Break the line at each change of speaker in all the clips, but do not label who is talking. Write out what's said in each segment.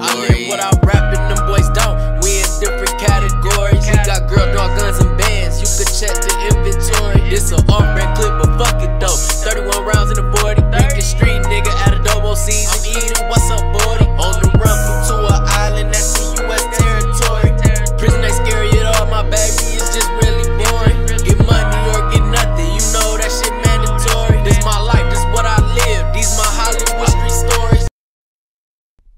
I live what I rap and them boys don't. We in different categories. We got girl dog guns and bands. You could check the inventory. This a off brand clip,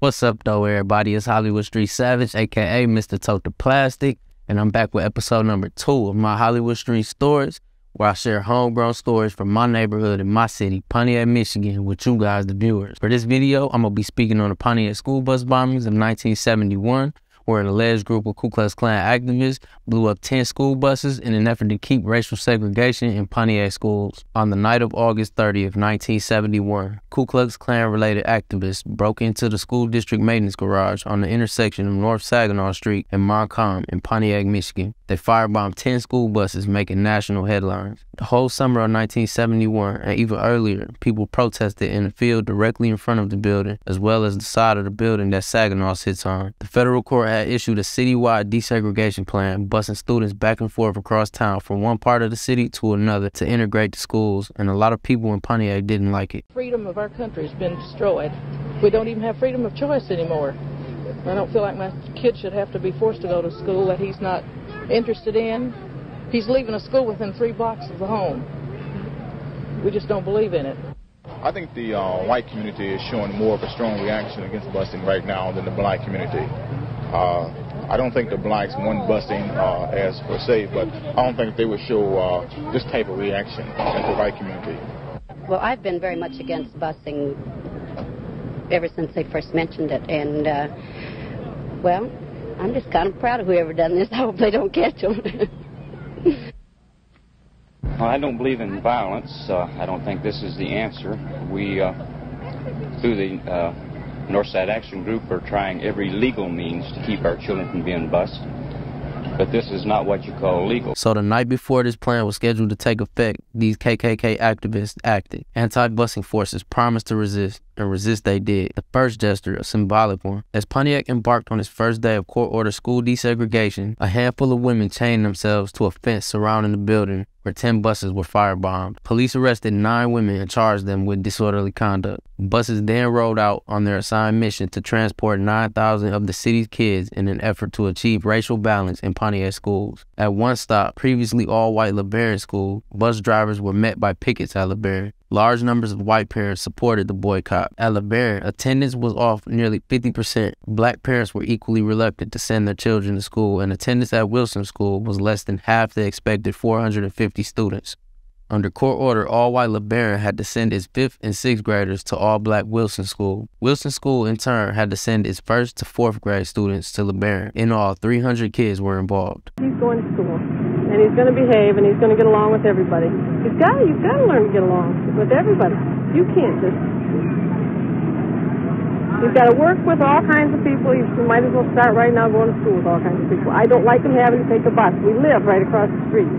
What's up,
though, everybody? It's Hollywood Street Savage, aka Mr. Tote the Plastic, and I'm back with episode number two of my Hollywood Street Stories, where I share homegrown stories from my neighborhood in my city, Pontiac, Michigan, with you guys, the viewers. For this video, I'm gonna be speaking on the Pontiac school bus bombings of 1971, where an alleged group of Ku Klux Klan activists blew up 10 school buses in an effort to keep racial segregation in Pontiac schools. On the night of August 30th, 1971, Ku Klux Klan related activists broke into the school district maintenance garage on the intersection of North Saginaw Street and Montcalm in Pontiac, Michigan. They firebombed 10 school buses, making national headlines. The whole summer of 1971 and even earlier, people protested in the field directly in front of the building, as well as the side of the building that Saginaw sits on. The federal court had issued a citywide desegregation plan, busing students back and forth across town from one part of the city to another to integrate the schools, and a lot of people in Pontiac didn't like it.
freedom of our country has been destroyed. We don't even have freedom of choice anymore. I don't feel like my kid should have to be forced to go to school that he's not interested in. He's leaving a school within three blocks of the home. We just don't believe in it.
I think the uh, white community is showing more of a strong reaction against busing right now than the black community. Uh, I don't think the blacks want busing uh, as per se, but I don't think they would show uh, this type of reaction as the white community.
Well, I've been very much against busing ever since they first mentioned it, and uh, well, I'm just kind of proud of whoever done this. I hope they don't catch them.
I don't believe in violence. Uh, I don't think this is the answer. We, uh, through the uh, Northside Action Group, are trying every legal means to keep our children from being bused. But this is not what you call legal.
So the night before this plan was scheduled to take effect, these KKK activists acted. Anti-busing forces promised to resist, and resist they did. The first gesture, a symbolic one. As Pontiac embarked on its first day of court-ordered school desegregation, a handful of women chained themselves to a fence surrounding the building where 10 buses were firebombed. Police arrested nine women and charged them with disorderly conduct. Buses then rolled out on their assigned mission to transport 9,000 of the city's kids in an effort to achieve racial balance in Pontiac schools. At one stop, previously all-white LeBaron School, bus drivers were met by pickets at LeBaron. Large numbers of white parents supported the boycott. At LeBaron, attendance was off nearly 50%. Black parents were equally reluctant to send their children to school, and attendance at Wilson School was less than half the expected 450 students. Under court order, all white LeBaron had to send its fifth and sixth graders to all black Wilson School. Wilson School, in turn, had to send its first to fourth grade students to LeBaron. In all, 300 kids were involved.
He's going to school, and he's going to behave, and he's going to get along with everybody. He's got to, you've got to learn to get along with everybody. You can't just. He's got to work with all kinds of people. He might as well start right now going to school with all kinds of people. I don't like him having to take a bus. We live right across the street.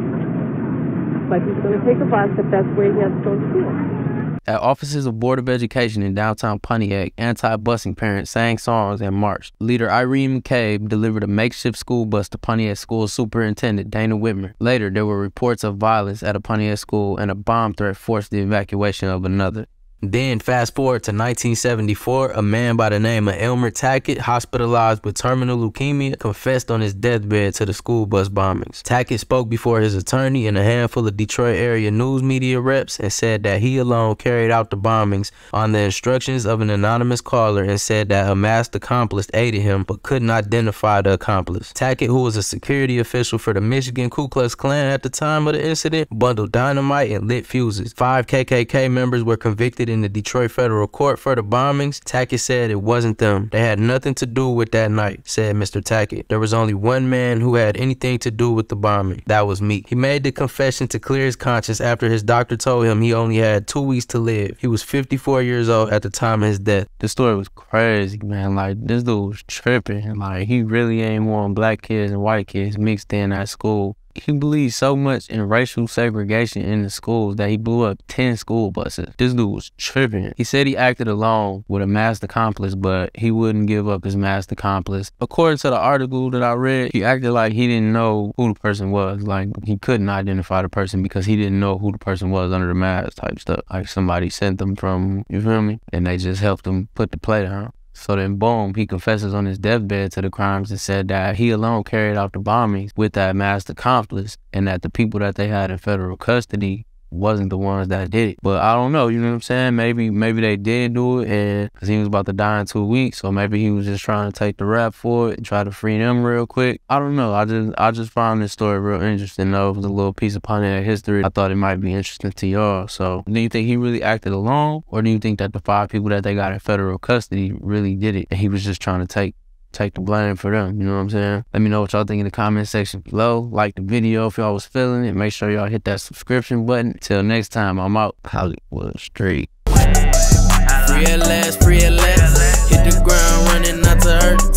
But he's going to take a bus if that's where he has to go to school.
At offices of Board of Education in downtown Pontiac, anti-busing parents sang songs and marched. Leader Irene McCabe delivered a makeshift school bus to Pontiac School Superintendent Dana Whitmer. Later, there were reports of violence at a Pontiac school and a bomb threat forced the evacuation of another. Then, fast forward to 1974, a man by the name of Elmer Tackett, hospitalized with terminal leukemia, confessed on his deathbed to the school bus bombings. Tackett spoke before his attorney and a handful of Detroit area news media reps and said that he alone carried out the bombings on the instructions of an anonymous caller and said that a masked accomplice aided him but couldn't identify the accomplice. Tackett, who was a security official for the Michigan Ku Klux Klan at the time of the incident, bundled dynamite and lit fuses. Five KKK members were convicted in the Detroit federal court for the bombings, Tackett said it wasn't them. They had nothing to do with that night, said Mr. Tackett. There was only one man who had anything to do with the bombing. That was me. He made the confession to clear his conscience after his doctor told him he only had two weeks to live. He was 54 years old at the time of his death. The story was crazy, man. Like, this dude was tripping. Like, he really ain't want black kids and white kids mixed in at school he believed so much in racial segregation in the schools that he blew up 10 school buses. This dude was tripping. He said he acted alone with a masked accomplice, but he wouldn't give up his masked accomplice. According to the article that I read, he acted like he didn't know who the person was. Like he couldn't identify the person because he didn't know who the person was under the mask type stuff. Like somebody sent them from, you feel me? And they just helped him put the plate down. So then, boom, he confesses on his deathbed to the crimes and said that he alone carried out the bombings with that masked accomplice and that the people that they had in federal custody wasn't the ones that did it. But I don't know, you know what I'm saying? Maybe maybe they did do it and cause he was about to die in two weeks, so maybe he was just trying to take the rap for it and try to free them real quick. I don't know. I just I just found this story real interesting though. It was a little piece of Pontiac history. I thought it might be interesting to y'all. So do you think he really acted alone? Or do you think that the five people that they got in federal custody really did it and he was just trying to take take the blame for them. You know what I'm saying? Let me know what y'all think in the comment section below. Like the video if y'all was feeling it. Make sure y'all hit that subscription button. Till next time, I'm out. Hollywood Street.
Free at last, free at last. Hit the ground running, not to hurt.